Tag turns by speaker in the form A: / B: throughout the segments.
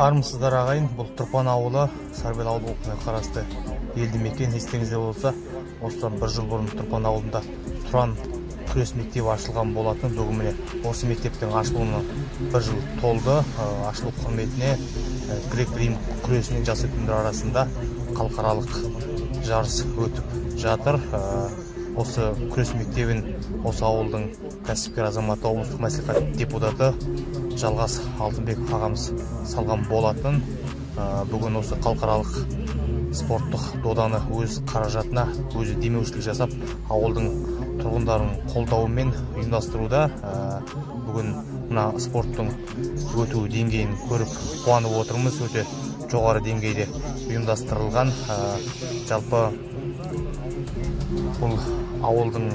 A: армысыздар ағайын. Бұл тұрпан ауылы сарбел ауылы округіне қарасты елді мекен естеріңізде болса осыдан бір жыл бұрын тұрпан ауылында тұран күрес мектебі ашылған болатын. Бүгін міне осы мектептің ашылуына бір жыл толды. Ә, ашылу құрметіне ә, грек рим күресінен жасөспірімдер арасында халықаралық жарыс өтіп жатыр. Ә, осы күрес мектебін осы ауылдың кәсіпкер азаматы облыстық мәслихат депутаты жалғас алтынбек ағамыз салған болатын. Ә, бүгін осы халықаралық спорттық доданы өз қаражатына өзі демеушілік жасап ауылдың тұрғындарының қолдауымен ұйымдастыруда. Ә, бүгін мына спорттың өту деңгейін көріп қуанып отырмыз. Өте жоғары деңгейде ұйымдастырылған. Ә, жалпы бұл ауылдың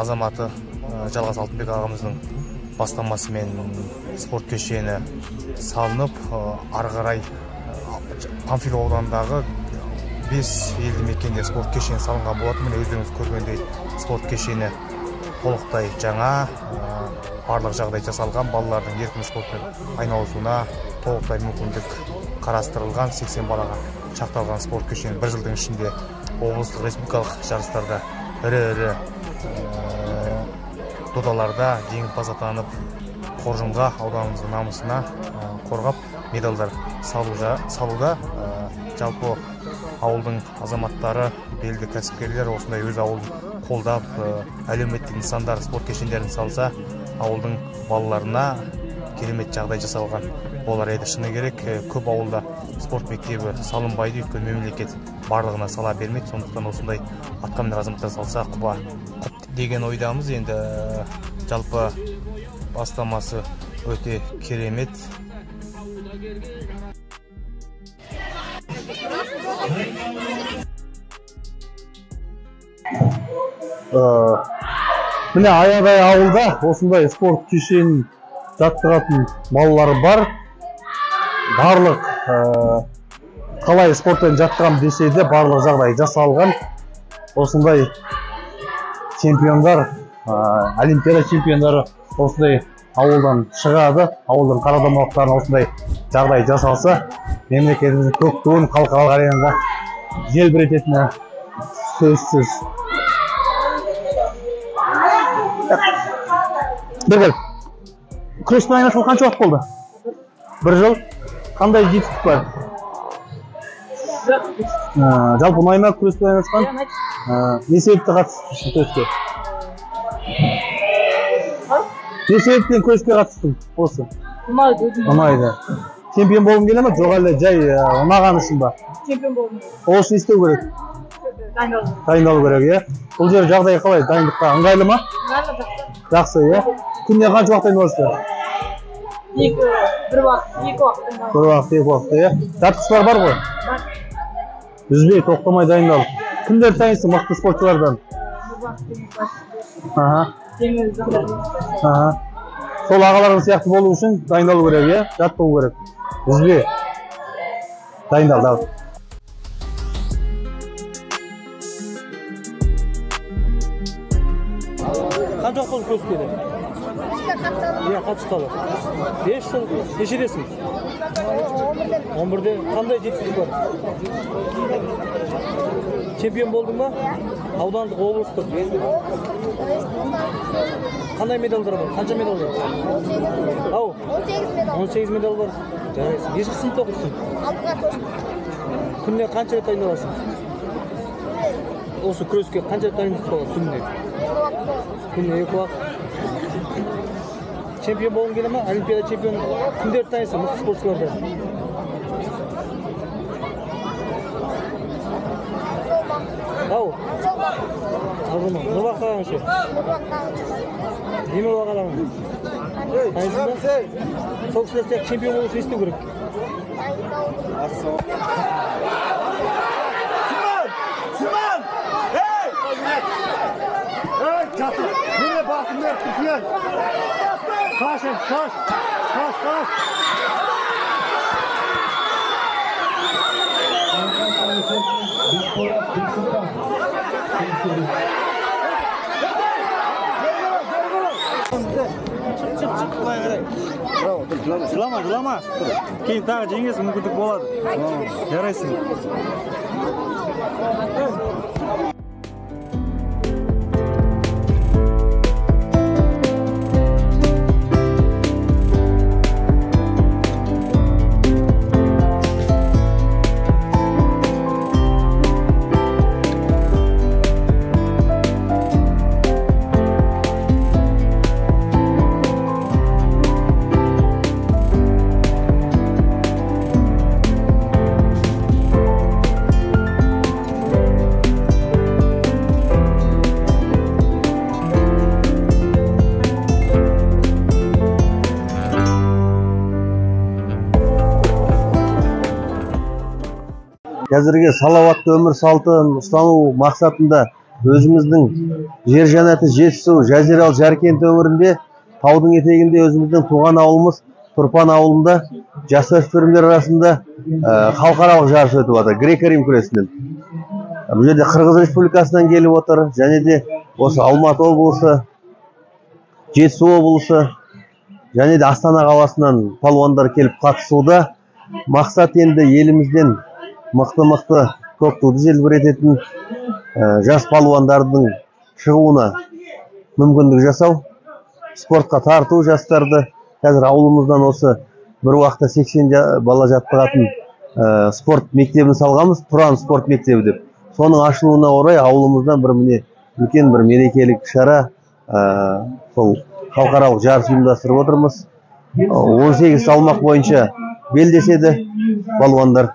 A: азаматы жалғас алтынбек ағамыздың бастамасымен спорт кешені салынып ары қарай панфилов ауданындағы бес елді мекенде спорт кешені салынған болатын. Міне өздеріңіз көргендей спорт кешені толықтай жаңа барлық жағдай жасалған. Балалардың еркін спортпен айналысуына толықтай мүмкіндік қарастырылған. 80 балаға шақталған спорт кешені бір жылдың ішінде облыстық республикалық жарыстарда ірі ірі додаларда жеңімпаз атанып қоржынға ауданымыздың намысына қорғап медальдар салуда, салуда жалпы ауылдың азаматтары белді кәсіпкерлер осындай өз ауылын қолдап әлеуметтік нысандар спорт кешендерін салса ауылдың балаларына керемет жағдай жасалған болар еді. Шыны керек көп ауылда спорт мектебі салынбайды өйткені мемлекет барлығына сала бермейді сондықтан осындай атқамінер азаматтар салса құба құп деген ойдамыз. Енді ә, жалпы бастамасы өте керемет. Міне аядай ауылда осындай спорт кешенін жаттығатын балалар бар. Барлық қалай спортпен жаттығам десе де барлық жағдай жасалған. Осындай чемпиондар ә, олимпиада чемпиондары осындай ауылдан шығады. Ауылдың қарадомалықтарына осындай жағдай жасалса мемлекетіміздің көк туын халықаралық аренада желбірететіні сөзсіз. Бір күреспен айналысқалы қанша уақыт болды? Бір жыл? Қандай жетістік бар? Жалпы ұнай күреспен айналысқан не себепті қатыстың күреске? Не себептен күреске қатыстың осы?
B: Ұнайды
A: ұнайды чемпион болғың келе ма? Жоқ әлде жай ұнағаны үшін ба?
B: Чемпион болғым келеді
A: ол үшін не істеу керек?
B: Дайындалу.
A: Дайындалу керек иә? Бұл жер жағдай қалай? Дайындыққа ыңғайлы ма?
B: Барлығы жақсы.
A: Жақсы иә? Күніне қанша уақыт айналысыздар
B: екі бір уақыт екі уақыт
A: бір уақыт екі уақыт иә? Бар ғой?
B: Бар.
A: Үзбей тоқтамай дайындалып кімдерді танисың мықты спортшылардан? Аха. Сол ағаларың сияқты болу үшін дайындалу керек иә? Жаттығу керек. Үзбе дайындал давай қанша уақыт болды иә қатысқалы бес жыл нешедесің он бірде қандай жетістік бар чемпион болдың ба аудандық облыстық қандай медальдар бар қанша медаль бар ау он сегіз медаль бар жарайсың нешінші сыныпта оқисың күніне қанша рет дайындаласың осы күреске қанша рет дайындық болады күніне күніне екі уақыт чемпион болғың келе ма олимпиада чемпионы кімдерді танисың мықты спортшыларды ау нұрбақ ағаң ше болған ағаң танисың ба сол кісілер сияқты чемпион болу үшін не істеу керек
C: Симон! Ей! Ей, çatır! Nereye baktın? tutuyor? Kaç, kaç! Kaç, kaç! Çık çık çık. Buraya жылама жылама кейін тағы жеңесің мүмкіндік болады жарайсың
D: Қазіргі салауатты өмір салтын ұстану мақсатында өзіміздің жер жәннаты жетісу жазиралы жаркент өңірінде таудың етегінде өзіміздің туған ауылымыз тұрпан ауылында жасөспірімдер арасында ә, халықаралық жарыс өтіп жатыр греко рим күресінен бұл жерде қырғыз республикасынан келіп отыр және де осы алматы облысы жетісу облысы және де астана қаласынан палуандар келіп қатысуда. Мақсат енді елімізден мықты мықты көк туды желбірететін жас палуандардың шығуына мүмкіндік жасау спортқа тарту жастарды. Қазір ауылымыздан осы бір уақытта 80 жа- бала жаттығатын ә, спорт мектебін салғанбыз тұран спорт мектебі деп. Соның ашылуына орай ауылымыздан бір міне үлкен бір мерекелік шара ә, сол халықаралық жарыс ұйымдастырып отырмыз. 18 салмақ бойынша белдеседі балуандар